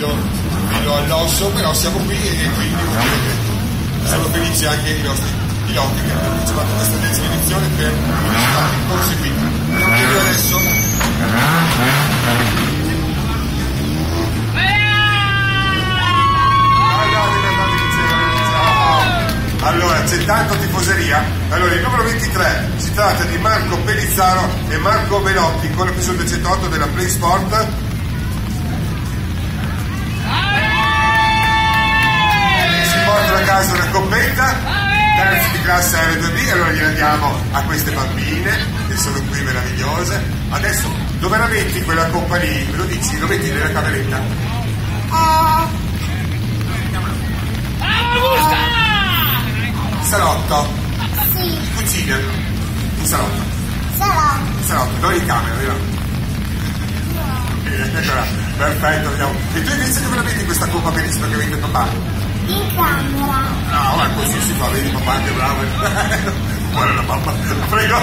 figlio, figlio all'osso, però siamo qui e quindi sono felici anche i nostri piloti che hanno partecipato a questa decima edizione per i risultati conseguiti. Quindi adesso Allora, c'è tanto tifoseria. Allora, il numero 23 si tratta di Marco Pellizzaro e Marco che sono del 108 della Play Sport. A casa una coppetta, terzi di classe R2B, allora gliela diamo a queste bambine che sono qui meravigliose. Adesso, dove la metti quella coppa lì? Me lo dici? Lo metti nella cameretta? Salotto. Sì, Cucina. Un salotto. sarà. Un salotto, non in camera, vero? Eh, Eccola, perfetto, vediamo. E tu invece dove la metti questa coppa bellissima che vende papà? In camera. No, ma così si fa, vedi papà che bravo. Guarda la papà. Prego.